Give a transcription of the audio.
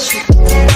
shit.